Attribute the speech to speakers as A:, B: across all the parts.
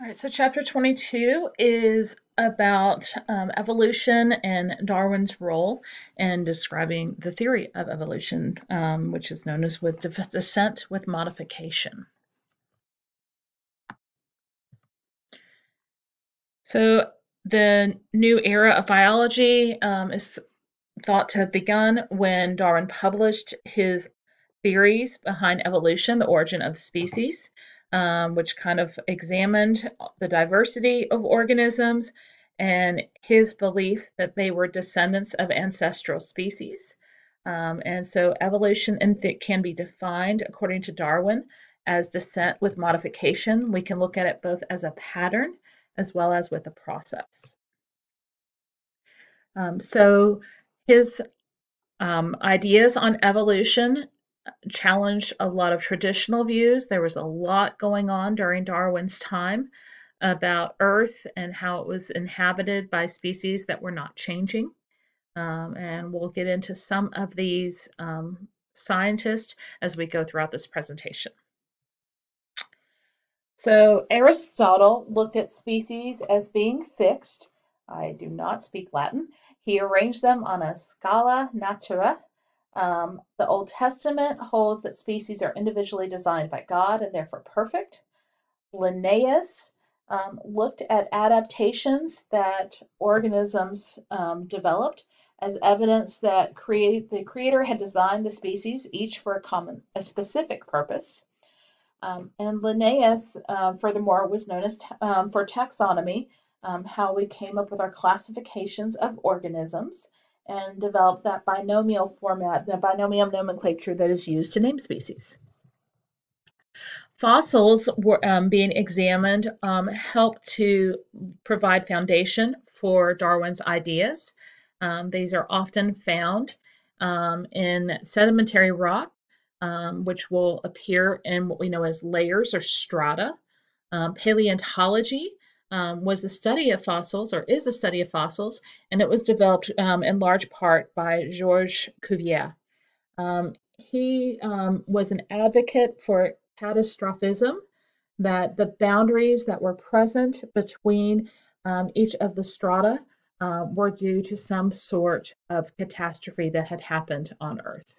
A: All right, so chapter 22 is about um, evolution and Darwin's role in describing the theory of evolution, um, which is known as with descent with modification. So the new era of biology um, is th thought to have begun when Darwin published his theories behind evolution, the origin of species um, which kind of examined the diversity of organisms and his belief that they were descendants of ancestral species. Um, and so evolution can be defined, according to Darwin, as descent with modification. We can look at it both as a pattern as well as with a process. Um, so his um, ideas on evolution challenged a lot of traditional views. There was a lot going on during Darwin's time about Earth and how it was inhabited by species that were not changing. Um, and we'll get into some of these um, scientists as we go throughout this presentation. So Aristotle looked at species as being fixed. I do not speak Latin. He arranged them on a scala natura, um, the Old Testament holds that species are individually designed by God and therefore perfect. Linnaeus um, looked at adaptations that organisms um, developed as evidence that create, the creator had designed the species each for a common, a specific purpose. Um, and Linnaeus, uh, furthermore, was known as um, for taxonomy, um, how we came up with our classifications of organisms and develop that binomial format, the binomial nomenclature that is used to name species. Fossils were um, being examined um, helped to provide foundation for Darwin's ideas. Um, these are often found um, in sedimentary rock, um, which will appear in what we know as layers or strata. Um, paleontology um, was the study of fossils, or is the study of fossils, and it was developed um, in large part by Georges Cuvier. Um, he um, was an advocate for catastrophism, that the boundaries that were present between um, each of the strata uh, were due to some sort of catastrophe that had happened on Earth.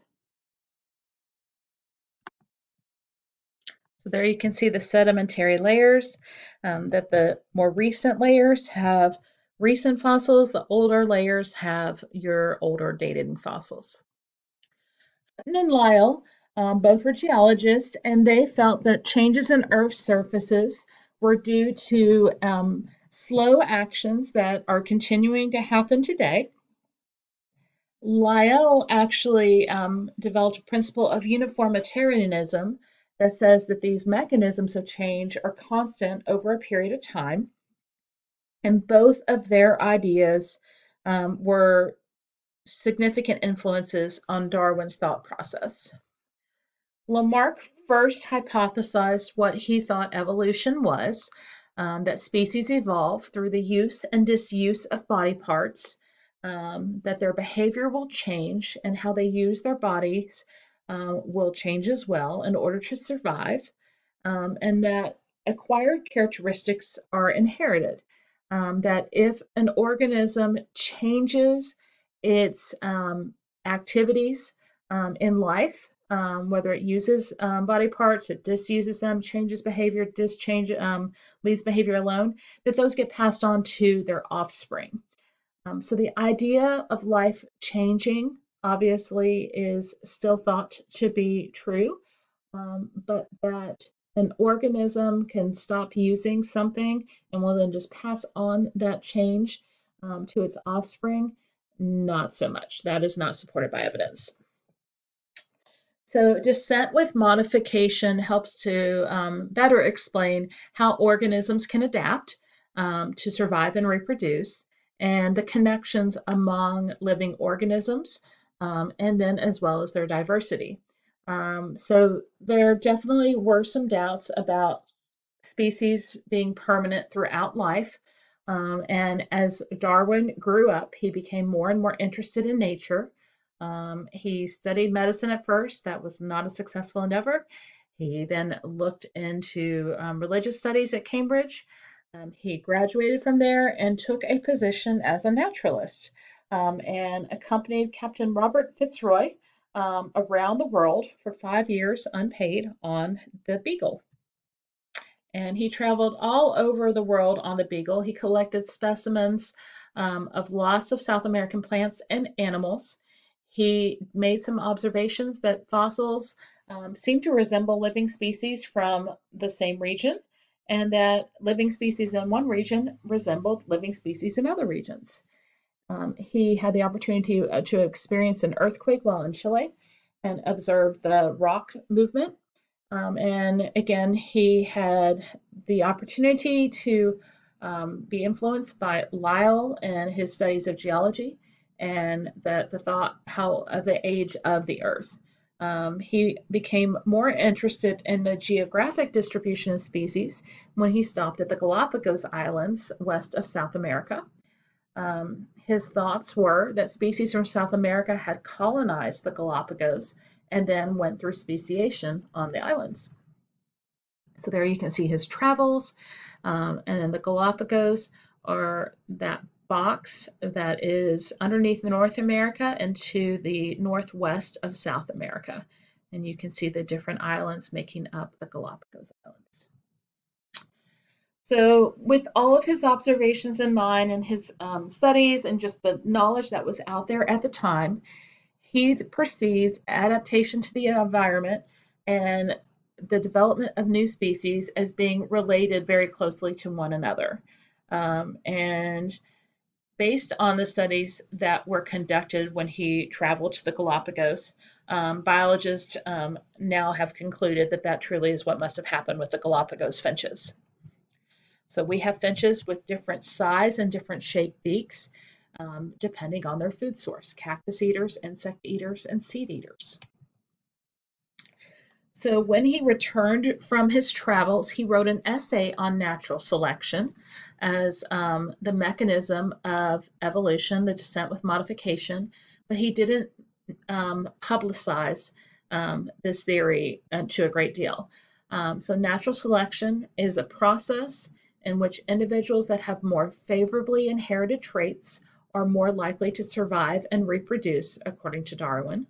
A: So there you can see the sedimentary layers, um, that the more recent layers have recent fossils, the older layers have your older dated fossils. And Lyell um, both were geologists, and they felt that changes in Earth's surfaces were due to um, slow actions that are continuing to happen today. Lyell actually um, developed a principle of uniformitarianism, that says that these mechanisms of change are constant over a period of time. And both of their ideas um, were significant influences on Darwin's thought process. Lamarck first hypothesized what he thought evolution was um, that species evolve through the use and disuse of body parts, um, that their behavior will change, and how they use their bodies uh, will change as well in order to survive, um, and that acquired characteristics are inherited. Um, that if an organism changes its um, activities um, in life, um, whether it uses um, body parts, it disuses them, changes behavior, dischange, leaves behavior alone, that those get passed on to their offspring. so the idea of life changing obviously is still thought to be true, um, but that an organism can stop using something and will then just pass on that change um, to its offspring, not so much. That is not supported by evidence. So descent with modification helps to um, better explain how organisms can adapt um, to survive and reproduce and the connections among living organisms um, and then as well as their diversity. Um, so there definitely were some doubts about species being permanent throughout life. Um, and as Darwin grew up, he became more and more interested in nature. Um, he studied medicine at first, that was not a successful endeavor. He then looked into um, religious studies at Cambridge. Um, he graduated from there and took a position as a naturalist um, and accompanied Captain Robert Fitzroy um, around the world for five years unpaid on the Beagle. And he traveled all over the world on the Beagle. He collected specimens um, of lots of South American plants and animals. He made some observations that fossils um, seem to resemble living species from the same region and that living species in one region resembled living species in other regions. Um, he had the opportunity uh, to experience an earthquake while in Chile and observe the rock movement. Um, and again, he had the opportunity to um, be influenced by Lyell and his studies of geology and the, the thought how uh, the age of the earth. Um, he became more interested in the geographic distribution of species when he stopped at the Galapagos Islands west of South America. Um, his thoughts were that species from South America had colonized the Galapagos and then went through speciation on the islands. So there you can see his travels, um, and then the Galapagos are that box that is underneath North America and to the northwest of South America. And you can see the different islands making up the Galapagos Islands. So with all of his observations in mind and his um, studies and just the knowledge that was out there at the time, he perceived adaptation to the environment and the development of new species as being related very closely to one another. Um, and based on the studies that were conducted when he traveled to the Galapagos, um, biologists um, now have concluded that that truly is what must have happened with the Galapagos finches. So we have finches with different size and different shaped beaks, um, depending on their food source, cactus eaters, insect eaters, and seed eaters. So when he returned from his travels, he wrote an essay on natural selection as um, the mechanism of evolution, the descent with modification, but he didn't um, publicize um, this theory uh, to a great deal. Um, so natural selection is a process in which individuals that have more favorably inherited traits are more likely to survive and reproduce, according to Darwin.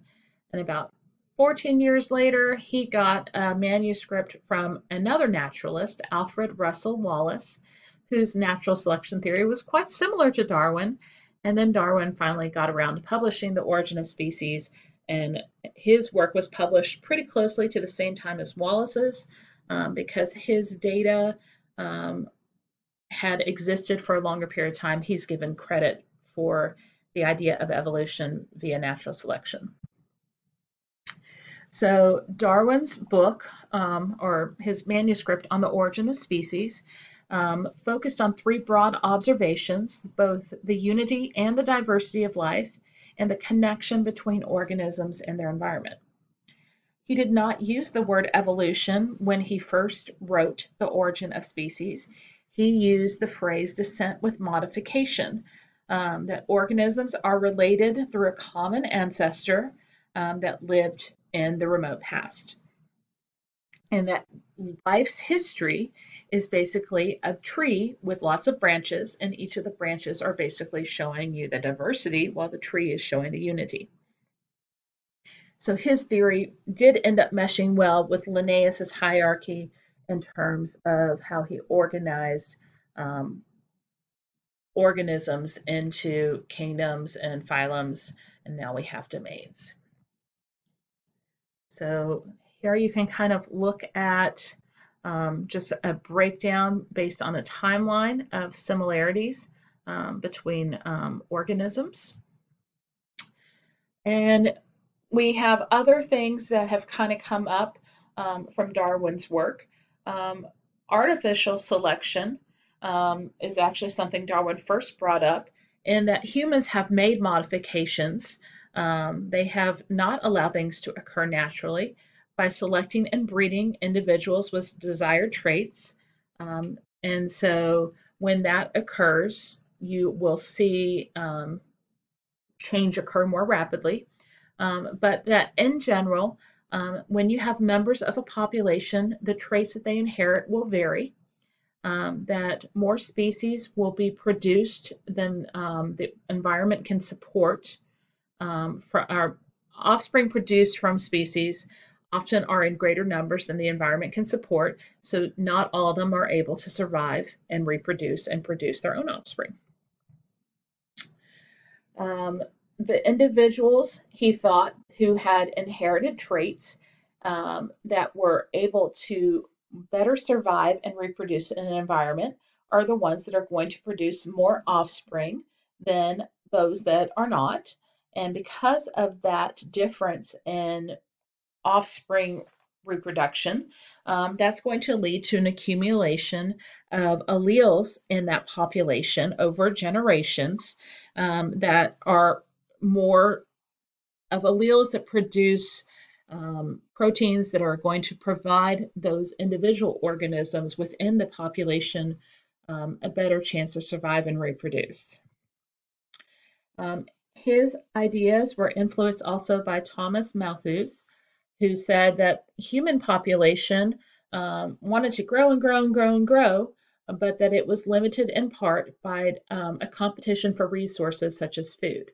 A: And about 14 years later, he got a manuscript from another naturalist, Alfred Russel Wallace, whose natural selection theory was quite similar to Darwin. And then Darwin finally got around to publishing The Origin of Species, and his work was published pretty closely to the same time as Wallace's um, because his data um, had existed for a longer period of time. He's given credit for the idea of evolution via natural selection. So Darwin's book, um, or his manuscript on the origin of species, um, focused on three broad observations, both the unity and the diversity of life, and the connection between organisms and their environment. He did not use the word evolution when he first wrote The Origin of Species. He used the phrase descent with modification, um, that organisms are related through a common ancestor um, that lived in the remote past. And that life's history is basically a tree with lots of branches, and each of the branches are basically showing you the diversity while the tree is showing the unity. So his theory did end up meshing well with Linnaeus's hierarchy in terms of how he organized um, organisms into kingdoms and phylums, and now we have domains. So here you can kind of look at um, just a breakdown based on a timeline of similarities um, between um, organisms. And we have other things that have kind of come up um, from Darwin's work. Um, artificial selection um, is actually something Darwin first brought up in that humans have made modifications um, they have not allowed things to occur naturally by selecting and breeding individuals with desired traits. Um, and so when that occurs, you will see um, change occur more rapidly. Um, but that in general, um, when you have members of a population, the traits that they inherit will vary. um, that more species will be produced than um, the environment can support. Um, for our offspring produced from species often are in greater numbers than the environment can support, so not all of them are able to survive and reproduce and produce their own offspring. Um, the individuals, he thought, who had inherited traits um, that were able to better survive and reproduce in an environment are the ones that are going to produce more offspring than those that are not. And because of that difference in offspring reproduction, um, that's going to lead to an accumulation of alleles in that population over generations um, that are more of alleles that produce um, proteins that are going to provide those individual organisms within the population um, a better chance to survive and reproduce. Um, his ideas were influenced also by Thomas Malthus, who said that human population um, wanted to grow and grow and grow and grow, but that it was limited in part by um, a competition for resources such as food.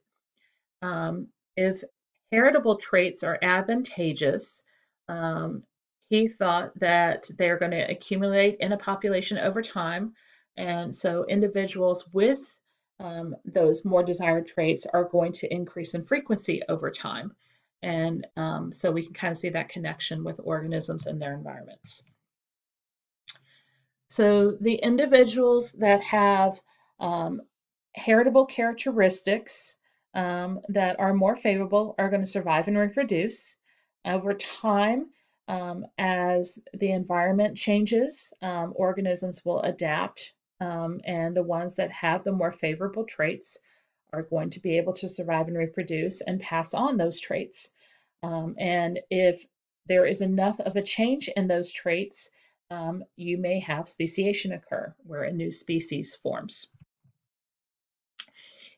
A: Um, if heritable traits are advantageous, um, he thought that they're going to accumulate in a population over time. And so individuals with um, those more desired traits are going to increase in frequency over time. And um, so we can kind of see that connection with organisms and their environments. So the individuals that have um, heritable characteristics um, that are more favorable are going to survive and reproduce. Over time, um, as the environment changes, um, organisms will adapt, um, and the ones that have the more favorable traits are going to be able to survive and reproduce and pass on those traits. Um, and if there is enough of a change in those traits, um, you may have speciation occur where a new species forms.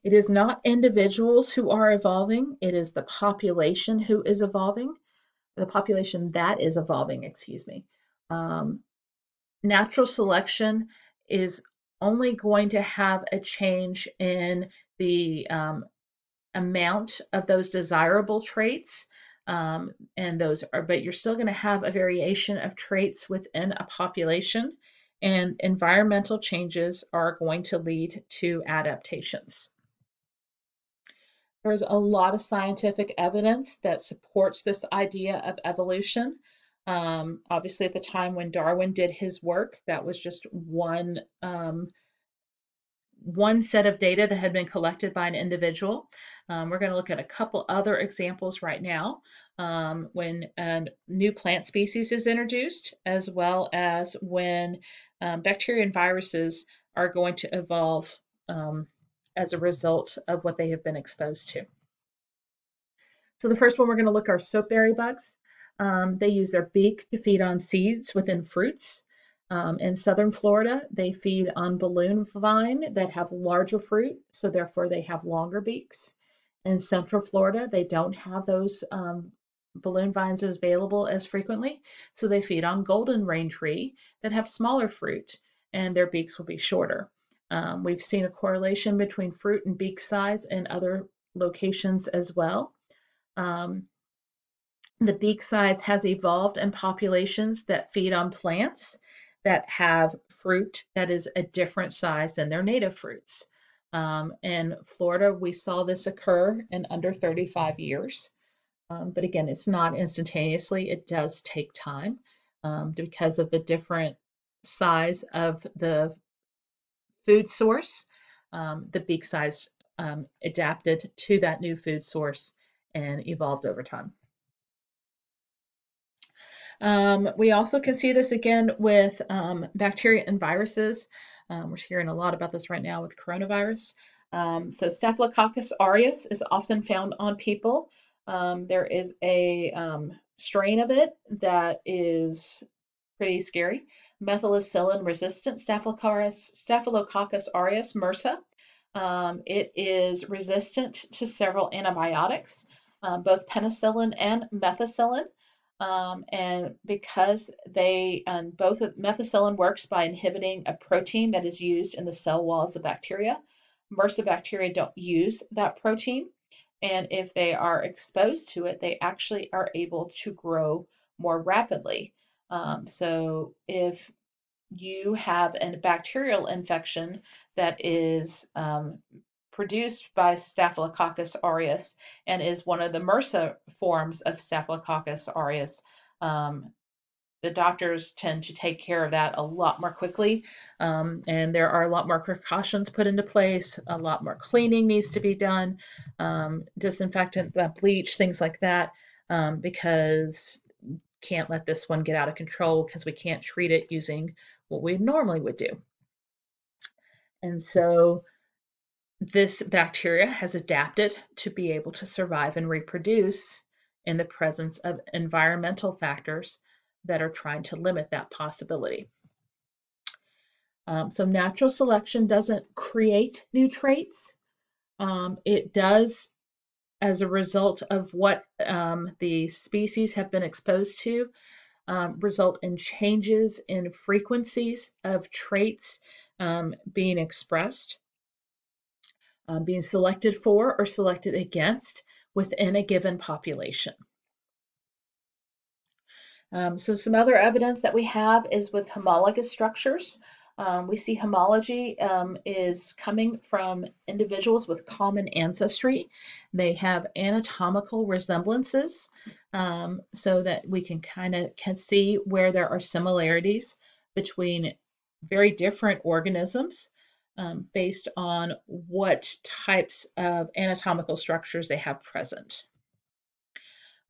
A: It is not individuals who are evolving, it is the population who is evolving, the population that is evolving, excuse me. Um, natural selection is only going to have a change in the um, amount of those desirable traits. Um, and those are, but you're still going to have a variation of traits within a population, and environmental changes are going to lead to adaptations. There's a lot of scientific evidence that supports this idea of evolution. Um, obviously, at the time when Darwin did his work, that was just one um, one set of data that had been collected by an individual. Um, we're going to look at a couple other examples right now um, when a new plant species is introduced, as well as when um, bacteria and viruses are going to evolve um, as a result of what they have been exposed to. So the first one we're going to look are soapberry bugs. Um, they use their beak to feed on seeds within fruits. Um, in southern Florida, they feed on balloon vine that have larger fruit, so therefore they have longer beaks. In central Florida, they don't have those um, balloon vines available as frequently, so they feed on golden rain tree that have smaller fruit and their beaks will be shorter. Um, we've seen a correlation between fruit and beak size in other locations as well. Um, the beak size has evolved in populations that feed on plants that have fruit that is a different size than their native fruits. Um, in Florida, we saw this occur in under 35 years. Um, but again, it's not instantaneously. It does take time um, because of the different size of the food source, um, the beak size um, adapted to that new food source and evolved over time. Um, we also can see this again with um, bacteria and viruses. Um, we're hearing a lot about this right now with coronavirus. Um, so Staphylococcus aureus is often found on people. there is a strain of it that is pretty scary methicillin resistant Staphylococcus, Staphylococcus aureus MRSA. Um, it is resistant to several antibiotics, um, both penicillin and methicillin. Um, and because they, um, both methicillin works by inhibiting a protein that is used in the cell walls of bacteria. MRSA bacteria don't use that protein. And if they are exposed to it, they actually are able to grow more rapidly. Um, so if you have a bacterial infection that is um, produced by Staphylococcus aureus and is one of the MRSA forms of Staphylococcus aureus. Um, the doctors tend to take care of that a lot more quickly, um, and there are a lot more precautions put into place. A lot more cleaning needs to be done, um, disinfectant, uh, bleach, things like that, um, because can't let this one get out of control because we can't treat it using what we normally would do. And so this bacteria has adapted to be able to survive and reproduce in the presence of environmental factors that are trying to limit that possibility. Um, so natural selection doesn't create new traits. Um, it does as a result of what um, the species have been exposed to, um, result in changes in frequencies of traits um, being expressed um, being selected for or selected against within a given population. Um, so some other evidence that we have is with homologous structures. Um, we see homology um, is coming from individuals with common ancestry. They have anatomical resemblances um, so that we can kind of can see where there are similarities between very different organisms um, based on what types of anatomical structures they have present.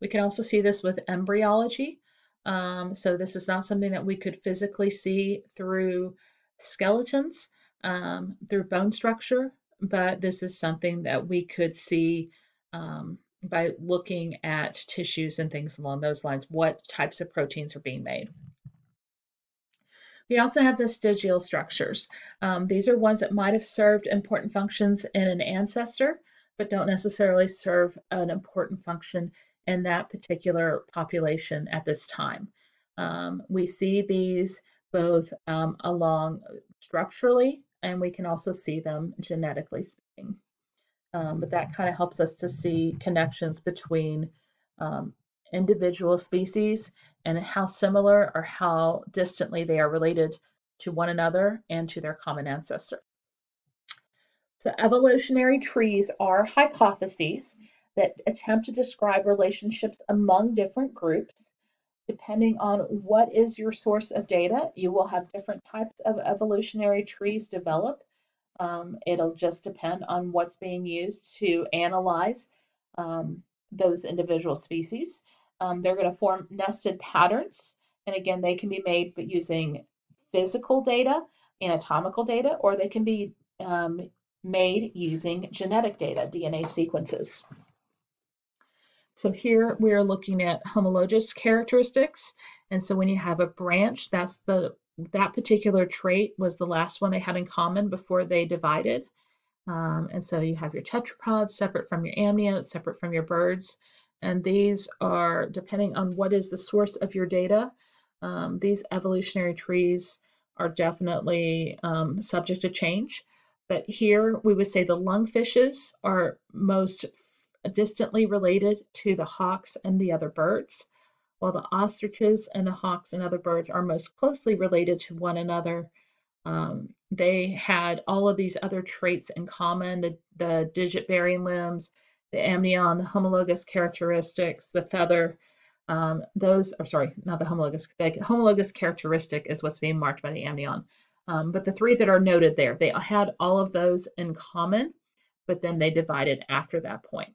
A: We can also see this with embryology. Um, so this is not something that we could physically see through skeletons, um, through bone structure, but this is something that we could see um, by looking at tissues and things along those lines, what types of proteins are being made. We also have vestigial structures. Um, these are ones that might have served important functions in an ancestor, but don't necessarily serve an important function in that particular population at this time. Um, we see these both um, along structurally, and we can also see them genetically speaking. Um, but that kind of helps us to see connections between um, individual species and how similar or how distantly they are related to one another and to their common ancestor. So evolutionary trees are hypotheses that attempt to describe relationships among different groups. Depending on what is your source of data, you will have different types of evolutionary trees develop. Um, it'll just depend on what's being used to analyze um, those individual species. Um, they're going to form nested patterns. And again, they can be made using physical data, anatomical data, or they can be um, made using genetic data, DNA sequences. So here we are looking at homologous characteristics. And so when you have a branch, that's the that particular trait was the last one they had in common before they divided. Um, and so you have your tetrapods separate from your amniotes, separate from your birds. And these are, depending on what is the source of your data, um, these evolutionary trees are definitely um, subject to change. But here we would say the lungfishes are most distantly related to the hawks and the other birds, while the ostriches and the hawks and other birds are most closely related to one another. Um, they had all of these other traits in common, the, the digit bearing limbs, the amnion, the homologous characteristics, the feather, um, those, or sorry, not the homologous, the homologous characteristic is what's being marked by the amnion. Um, but the three that are noted there, they had all of those in common, but then they divided after that point.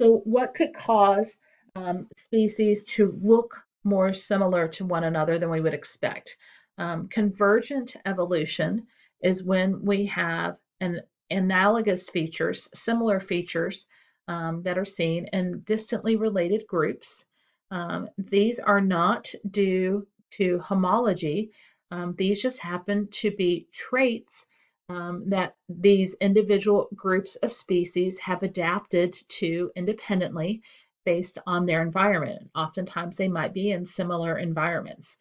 A: So what could cause um, species to look more similar to one another than we would expect? Um, convergent evolution is when we have an analogous features, similar features um, that are seen in distantly related groups. Um, these are not due to homology. Um, these just happen to be traits um, that these individual groups of species have adapted to independently based on their environment. Oftentimes, they might be in similar environments.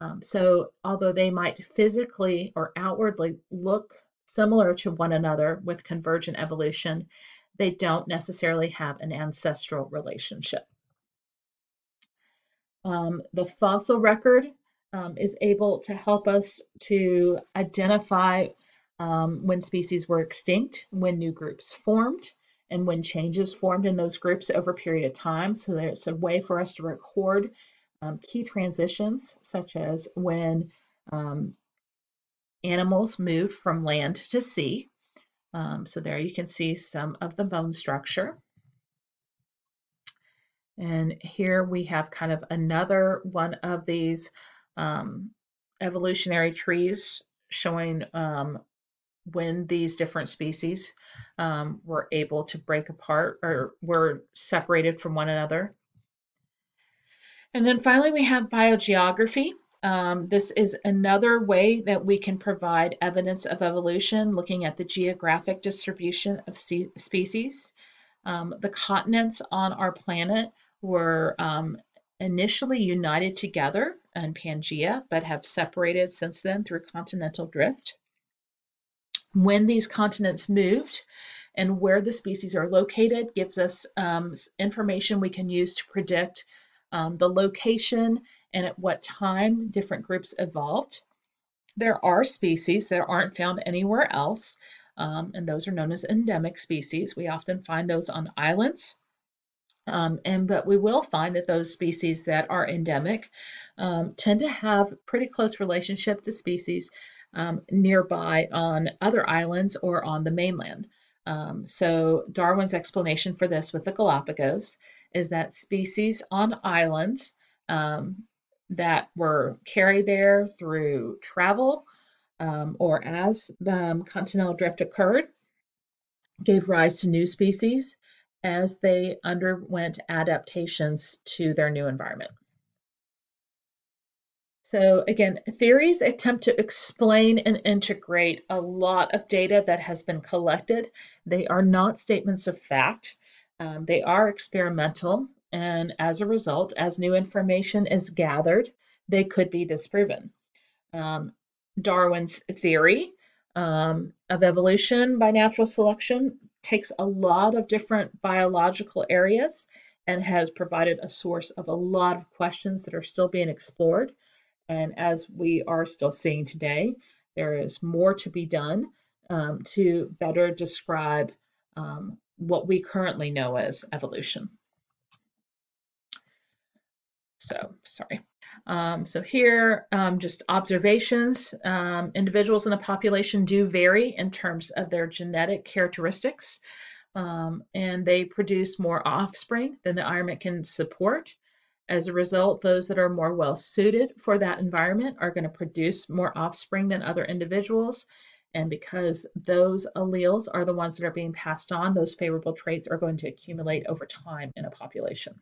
A: Um, so, although they might physically or outwardly look similar to one another with convergent evolution, they don't necessarily have an ancestral relationship. Um, the fossil record um, is able to help us to identify um, when species were extinct, when new groups formed, and when changes formed in those groups over a period of time. So there's a way for us to record um, key transitions, such as when um, animals moved from land to sea. Um, so there you can see some of the bone structure. And here we have kind of another one of these um, evolutionary trees showing um, when these different species um, were able to break apart or were separated from one another. And then finally, we have biogeography. Um, this is another way that we can provide evidence of evolution, looking at the geographic distribution of species. Um, the continents on our planet were um, initially united together in Pangea, but have separated since then through continental drift when these continents moved and where the species are located gives us um, information we can use to predict um, the location and at what time different groups evolved. There are species that aren't found anywhere else, um, and those are known as endemic species. We often find those on islands. Um, and but we will find that those species that are endemic um, tend to have pretty close relationship to species um, nearby on other islands or on the mainland. Um, so Darwin's explanation for this with the Galapagos is that species on islands um, that were carried there through travel um, or as the continental drift occurred gave rise to new species as they underwent adaptations to their new environment. So again, theories attempt to explain and integrate a lot of data that has been collected. They are not statements of fact. Um, they are experimental, and as a result, as new information is gathered, they could be disproven. Um, Darwin's theory um, of evolution by natural selection takes a lot of different biological areas and has provided a source of a lot of questions that are still being explored. And as we are still seeing today, there is more to be done um, to better describe um, what we currently know as evolution. So, sorry. Um, so here, um, just observations. Um, individuals in a population do vary in terms of their genetic characteristics, um, and they produce more offspring than the environment can support. As a result, those that are more well suited for that environment are going to produce more offspring than other individuals. And because those alleles are the ones that are being passed on, those favorable traits are going to accumulate over time in a population.